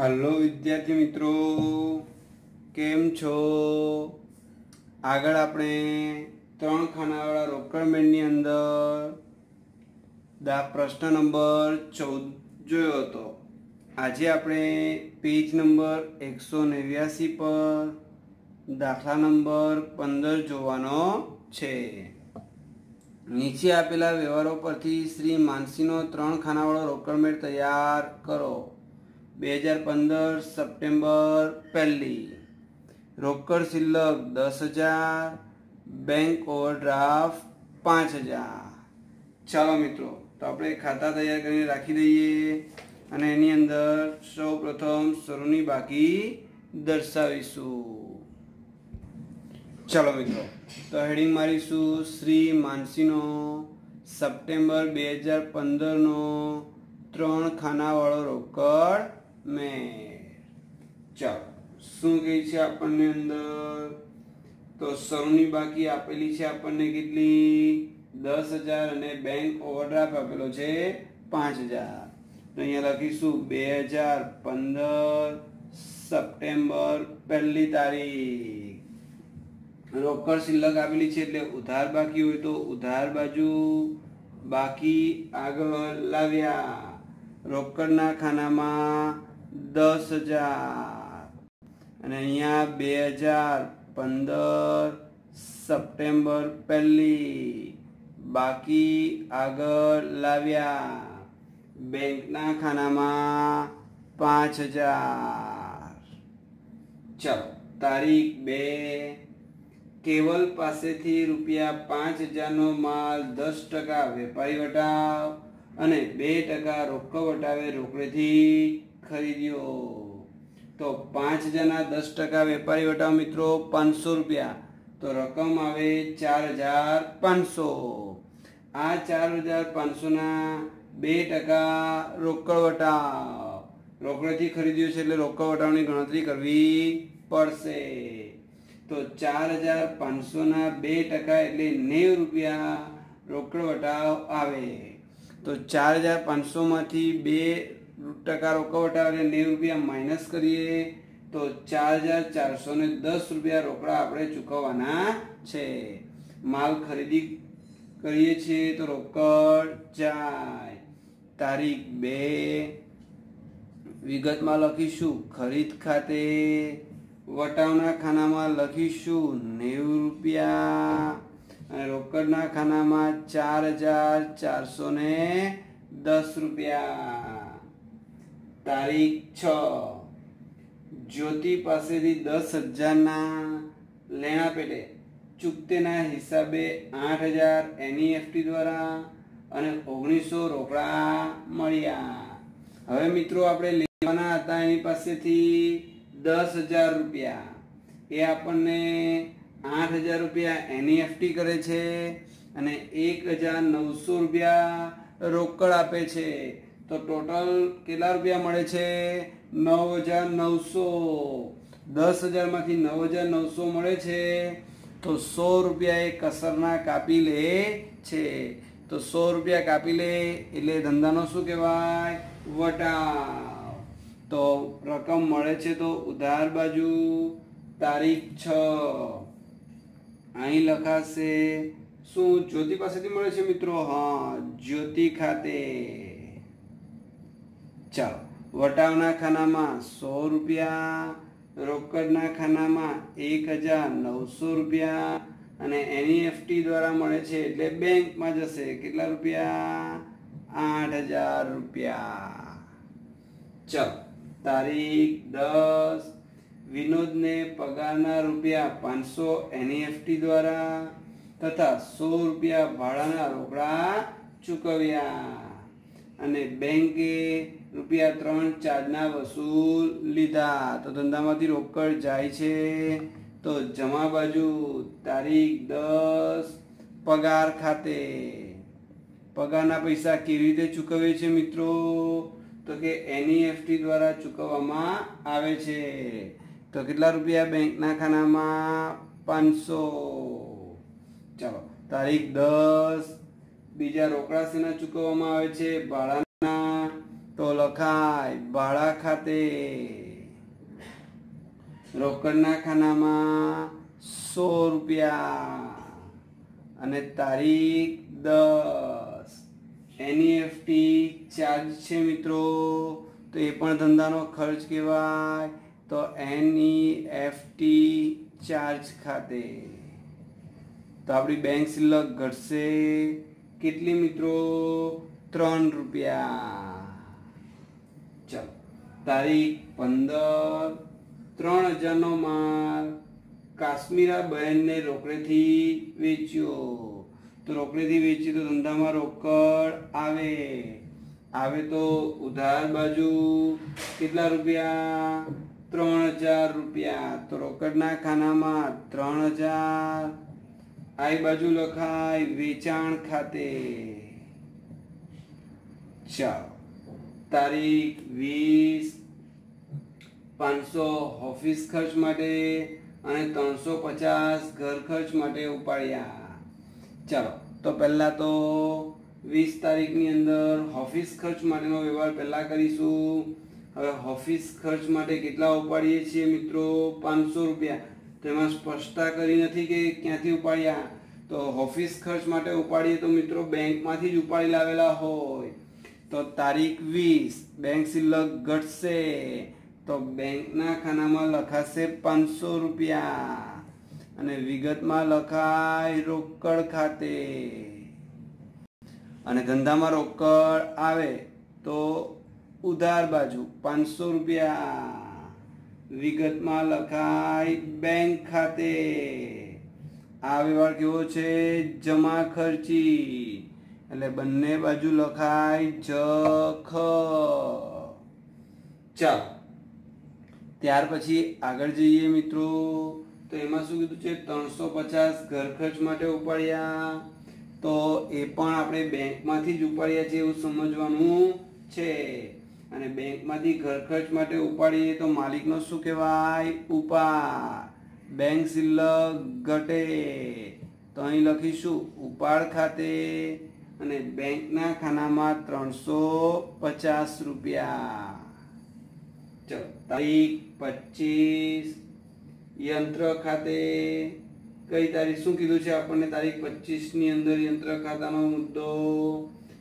Hello વિદ્યાર્થી મિત્રો, કેમ છો? આગળ આપણે ત્રણ ખાનાવાળા રોકડમેન્ટની અંદર દા પ્રશ્ન નંબર ચૌદ જોયો હતો. આજે આપણે પેજ નંબર એકસો નેવ્યાસી પર દાખલા નંબર પંદર જોવાનો છે. નીચે આપેલા વ્યવહારો પરથી શ્રી માનસીનો ત્રણ ખાનાવાળો રોકડમેન્ટ તૈયાર કરો. બે હજાર પંદર સપ્ટેમ્બર પહેલી. રોકડ શિલ્લક દસ હજાર બેંક ઓવરડ્રાફ્ટ પાંચ હજાર. ચાલો મિત્રો, તો આપણે ખાતા તૈયાર કરીને રાખી દઈએ અને એની અંદર સૌ પ્રથમ શરૂની બાકી દર્શાવીશું. ચાલો મિત્રો, તો હેડિંગ મારીશું શ્રી માનસીનો. સપ્ટેમ્બર બે હજાર પંદરનો ત્રણ ખાનાવાળો રોકડ મેળ ચાલો શું કહે છે આપણને અંદર? તો સરુની બાકી આપેલી છે આપણને કેટલી? દસ હજાર અને બેંક ઓવરડ્રાફ્ટ આપેલો છે પાંચ હજાર. અહીંયા લખીશું બે હજાર પંદર સપ્ટેમ્બર પહેલી તારીખ. રોકડ શિલ્લક આપેલી છે એટલે ઉધાર બાકી હોય તો ઉધાર બાજુ બાકી આગળ લાવ્યા. રોકડના ખાનામાં દસ હજાર. અને અહીંયા બે હજાર પંદર સપ્ટેમ્બર પહેલી. બાકી આગળ લાવ્યા. બેંકના ખાનામાં પાંચ હજાર. ચલો, તારીખ બે. કેવલ પાસેથી રૂપિયા પાંચ હજારનો માલ દસ ટકા વેપારી વટાવ અને બે ટકા રોકડ વટાવે રોકડેથી ખરીદ્યો. તો પાંચ જણા દસ ટકા વેપારી વટાવ મિત્રો પાંચસો રૂપિયા. તો રકમ આવે ચાર હજાર પાંચસો. આ ચાર હજાર પાંચસોના બે ટકા રોકડ વટાવ. રોકડેથી ખરીદ્યો છે એટલે રોકડ વટાવની ગણતરી કરવી પડશે. તો ચાર હજાર પાંચસોના બે ટકા એટલે નેવ રૂપિયા રોકડ વટાવ આવે. તો ચાર હજાર પાંચસોમાંથી બે ટકા રોકડ આવે નેવું રૂપિયા માઇનસ કરીએ, તો ચાર હજાર ચારસો ને દસ રૂપિયા રોકડા આપણે ચૂકવવાના છે. માલ ખરીદી કરીએ છીએ તો રોકડ જાય. તારીખ બે. વિગતમાં લખીશું. ખરીદ ખાતે વટાવના ખાનામાં લખીશું. નેવું રૂપિયા. અને રોકડના ખાનામાં ચાર હજાર ચારસો ને દસ રૂપિયા. તારીખ છ. જ્યોતિ પાસેથી દસ હજારના લેણા પેટે ચૂકતેના હિસાબે આઠ હજાર એનઈએફટી દ્વારા અને ઓગણીસો રોકડા મળ્યા. હવે મિત્રો આપણે લેવાના હતા એની પાસેથી દસ હજાર રૂપિયા. એ આપણને આઠ હજાર રૂપિયા એનઈએફટી કરે છે અને એક હજાર નવસો રૂપિયા રોકડ આપે છે. તો ટોટલ કેટલા રૂપિયા મળે છે? નવ હજાર નવસો. દસ હજારમાંથી નવ હજાર નવસો મળે છે. તો સો રૂપિયા એ કસરના કાપી લે છે. તો સો રૂપિયા કાપી લે એટલે ધંધાનો શું કહેવાય? વટાવ. તો રકમ મળે છે તો ઉધાર બાજુ તારીખ છ. અહીં લખાશે શું? જ્યોતિ પાસેથી મળે છે મિત્રો? હા, જ્યોતિ ખાતે. ચાલો. વટાવના ખાનામાં સો રૂપિયા, રોકડના ખાનામાં એક હજાર નવસો રૂપિયા અને એનઈએફટી દ્વારા મળે છે એટલે બેંકમાં જશે. કેટલા રૂપિયા? આઠ હજાર રૂપિયા. ચાલો. તારીખ દસ. વિનોદને પગારના રૂપિયા પાંચસો એનઈએફટી દ્વારા તથા સો રૂપિયા ભાડાના રોકડા ચૂકવ્યા. અને બેંકે રૂપિયા ત્રણ ચાર્જના વસૂલ લીધા. તો ધંધામાંથી રોકડ જાય છે. તો જમા બાજુ તારીખ દસ, પગાર ખાતે. પગારના પૈસા કેવી રીતે ચૂકવે છે મિત્રો? તો કે એનઈએફટી દ્વારા ચૂકવવામાં આવે છે. તો કેટલા રૂપિયા બેંકના ખાનામાં? પાંચસો. ચાલો, તારીખ દસ. બીજા રોકડા સેના ચૂકવવામાં આવે છે? ભાડાના. તો લખાય ભાડા ખાતે. રોકડના ખાનામાં સો રૂપિયા અને તારીખ દસ. એનઈએફટી ચાર્જ છે મિત્રો. તો એ પણ ધંધાનો ખર્ચ કહેવાય. તો એનઈએફટી ચાર્જ ખાતે. તો આપણી બેંક શિલ્લક ઘટશે. કેટલી મિત્રો? ત્રણ રૂપિયા. ચલો. તારીખ પંદર ત્રણ હજારનો માલ કાશ્મીરા બહેનને રોકડેથી વેચ્યો. તો રોકડેથી વેચ્યું તો ધંધામાં રોકડ આવે. આવે તો ઉધાર બાજુ કેટલા રૂપિયા? ત્રણ હજાર રૂપિયા. તો રોકડના ખાનામાં ત્રણ હજાર. આ બાજુ લખાય વેચાણ ખાતે. ચાલો. તારીખ વીસ, પાંચસો ઓફિસ ખર્ચ માટે અને ત્રણસો પચાસ ઘર ખર્ચ માટે ઉપાડ્યા. ચાલો, તો પહેલા તો વીસ તારીખની અંદર ઓફિસ ખર્ચ માટેનો વ્યવહાર પહેલાં કરીશું. હવે ઓફિસ ખર્ચ માટે કેટલા ઉપાડીએ છીએ મિત્રો? પાંચસો રૂપિયા. તેમાં સ્પષ્ટતા કરી નથી કે ક્યાંથી ઉપાડ્યા. તો ઓફિસ ખર્ચ માટે ઉપાડીએ તો મિત્રો બેંકમાંથી જ ઉપાડી લાવેલા હોય. તો તારીખ વીસ બેંક શિલ્લક ઘટશે. તો બેંકના ખાનામાં લખાશે પાંચસો રૂપિયા અને વિગતમાં લખાય રોકડ ખાતે. અને ધંધામાં રોકડ આવે તો ઉધાર બાજુ પાંચસો રૂપિયા. વિગતમાં લખાય બેંક ખાતે. આ વ્યવહાર કેવો છે? જમા ખર્ચી. એટલે બંને બાજુ લખાય જ, ખ. ચાલો. ત્યાર પછી આગળ જઈએ મિત્રો. તો એમાં શું કીધું છે? ત્રણસો પચાસ ઘર ખર્ચ માટે ઉપાડ્યા. તો એ પણ આપણે બેંકમાંથી જ ઉપાડ્યા છે એવું સમજવાનું છે. અને બેંકમાંથી ઘર ખર્ચ માટે ઉપાડીએ તો માલિકનો શું કહેવાય? ઉપાડ. બેંક શિલ્લક ઘટે. તો અહીં લખીશું, ઉપાડ ખાતે અને બેંકના ખાનામાં ત્રણસો પચાસ રૂપિયા. તારીખ પચીસ. યંત્ર ખાતે કઈ તારીખ? શું કીધું છે આપણને તારીખ પચીસની અંદર યંત્ર ખાતાનો મુદ્દો?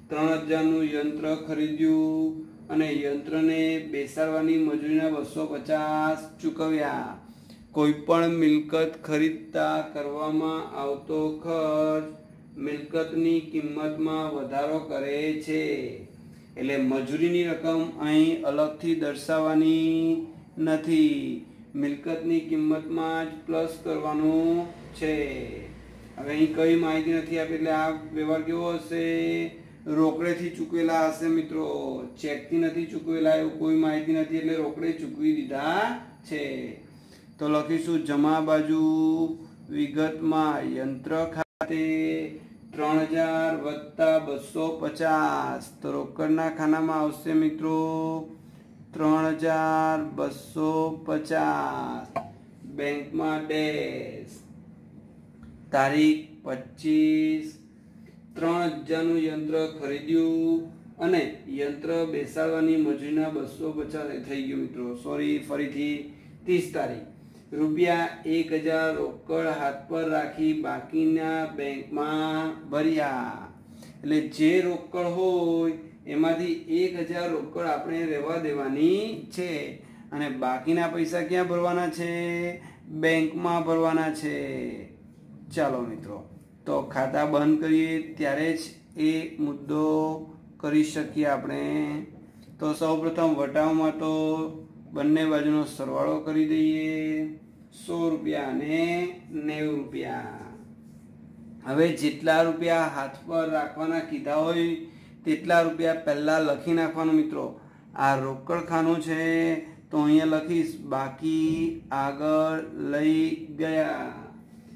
ત્રણ હજારનું યંત્ર ખરીદ્યું અને યંત્રને બેસાડવાની મજૂરીના બસો પચાસ ચૂકવ્યા. કોઈ પણ મિલકત ખરીદતા કરવામાં આવતો ખર્ચ મિલકતની કિંમતમાં વધારો કરે છે. એટલે મજૂરીની રકમ અહીં અલગથી દર્શાવવાની નથી. મિલકતની કિંમતમાં જ પ્લસ કરવાનું છે. હવે અહીં કઈ માહિતી નથી આપી એટલે આ વ્યવહાર કેવો હશે? રોકડેથી ચૂકવેલા હશે મિત્રો. ચેકથી નથી ચૂકવેલા એવું કોઈ માહિતી નથી એટલે રોકડે ચૂકવી દીધા છે. તો લખીશું જમા બાજુ વિગતમાં યંત્ર ખાતે ત્રણ હજાર વત્તા બસો પચાસ. તો રોકડના ખાનામાં આવશે મિત્રો ત્રણ હજાર બસો પચાસ. બેંકમાં ડેશ. તારીખ પચીસ. ત્રણ હજારનું યંત્ર ખરીદ્યું અને યંત્ર બેસાડવાની મજૂરીના બસો પચાસ થઈ ગયું મિત્રો. સોરી ફરીથી ત્રીસ તારીખ. રૂપિયા એક હજાર રોકડ હાથ પર રાખી બાકીના બેંકમાં ભર્યા. એટલે જે રોકડ હોય, એમાંથી એક હજાર રોકડ આપણે રહેવા દેવાની છે. અને બાકીના પૈસા ક્યાં ભરવાના છે? બેંકમાં ભરવાના છે. ચાલો મિત્રો, તો ખાતા બંધ કરીએ, ત્યારે જ એ મુદ્દો કરી શકીએ આપણે. તો સૌપ્રથમ વટાવમાં તો બંને બાજુનો સરવાળો કરી દઈએ. સો રૂપિયા અને નેવું રૂપિયા. હવે જેટલા રૂપિયા હાથ પર રાખવાના કીધા હોય, તેટલા રૂપિયા પહેલાં લખી નાખવાનું મિત્રો. આ રોકડ ખાનું છે, તો અહીંયા લખીશ, બાકી આગળ લઈ ગયા.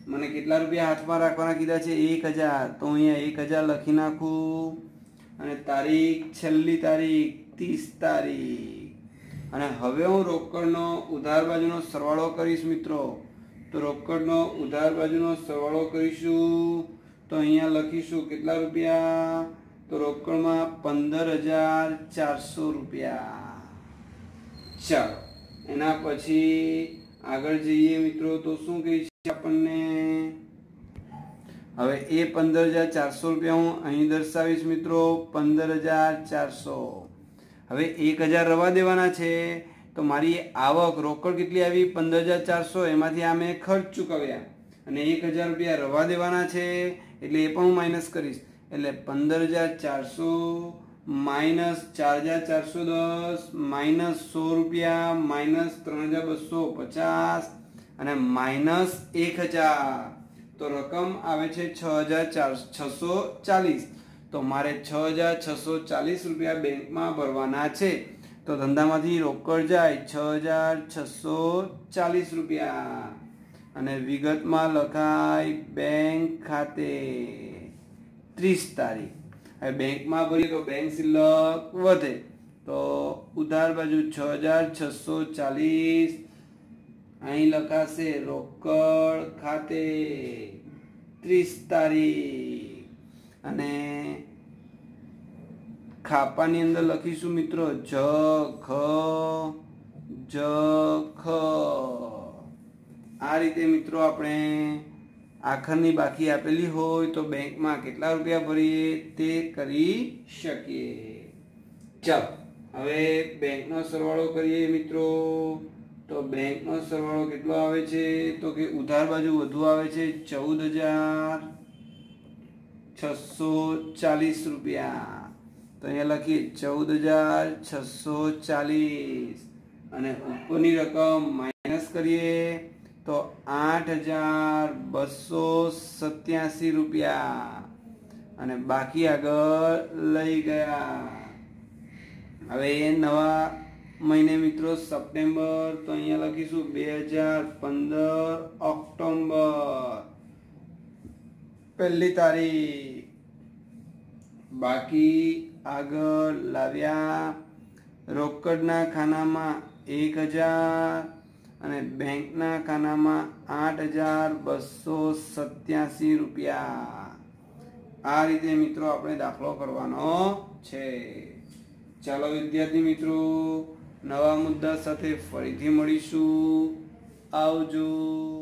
મને કેટલા રૂપિયા હાથમાં રાખવાના કીધા છે? એક હજાર. તો અહીંયા એક હજાર લખી નાખું. અને તારીખ, છેલ્લી તારીખ, ત્રીસ તારીખ. અને હવે હું રોકડનો ઉધાર બાજુનો સરવાળો કરીશ મિત્રો. તો રોકડનો ઉધાર બાજુનો સરવાળો કરીશું. તો અહીંયા લખીશું કેટલા રૂપિયા? તો રોકડમાં પંદર હજાર ચારસો રૂપિયા. ચાલો, એના પછી આગળ જઈએ મિત્રો. તો શું કહે છે આપણને? હવે એ પંદર હજાર ચારસો રૂપિયા હું અહીં દર્શાવીશ મિત્રો. પંદર હજાર ચારસો. હવે એક હજાર રવા દેવાના છે. તો મારી આવક રોકડ કેટલી આવી? પંદર હજાર ચારસો. એમાંથી આ મેં ખર્ચ ચૂકવ્યા. અને એક હજાર રૂપિયા રવા દેવાના છે. એટલે એ પણ હું માઇનસ કરીશ. એટલે પંદર હજાર ચારસો માઇનસ ચાર હજાર ચારસો દસ માઇનસ સો રૂપિયા માઇનસ ત્રણ હજાર બસો પચાસ અને માઇનસ એક હજાર. તો રકમ આવે છે છ હજાર ચાર છસો ચાલીસ. તો મારે છ હજાર છસો ચાલીસ રૂપિયા બેંકમાં ભરવાના છે. તો ધંધામાંથી રોકડ જાય છ હજાર છસો ચાલીસ રૂપિયા. અને વિગતમાં લખાય બેંક ખાતે ત્રીસ તારીખ. હવે બેંકમાં ભરીએ તો બેંક શિલ્લક વધે. તો ઉધાર બાજુ છ હજાર છસો ચાલીસ. અહીં લખાશે રોકડ ખાતે ત્રીસ તારીખ. અને ખાપાની અંદર લખીશું મિત્રો, જ, ખ જ, ખ. આ રીતે મિત્રો આપણે આખરની બાકી આપેલી હોય તો બેંકમાં કેટલા રૂપિયા ભરીએ તે કરી શકીએ. ચાલો, હવે બેંકનો સરવાળો કરીએ મિત્રો. તો બેંકનો સરવાળો કેટલો આવે છે? તો કે ઉધાર બાજુ વધુ આવે છે ચૌદ હજાર. છસો ચાલીસ રૂપિયા. તો અહીંયા લખીએ ચૌદ હજાર છસો ચાલીસ. અને ઉપરની રકમ માઇનસ કરીએ તો આઠ હજાર બસો સત્યાસી રૂપિયા. અને બાકી આગળ લઈ ગયા. હવે નવા મહિને મિત્રો સપ્ટેમ્બર, તો અહીંયા લખીશું બે હજાર પંદર ઓક્ટોબર પહેલી તારીખ. બાકી આગળ લાવ્યા. રોકડના ખાનામાં એક હજાર અને બેંકના ખાનામાં આઠ હજાર બસો સત્યાસી રૂપિયા. આ રીતે મિત્રો આપણે દાખલો કરવાનો છે. ચાલો વિદ્યાર્થી મિત્રો, નવા મુદ્દા સાથે ફરીથી મળીશું. આવજો.